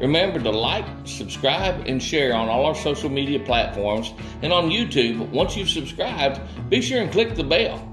Remember to like, subscribe, and share on all our social media platforms. And on YouTube, once you've subscribed, be sure and click the bell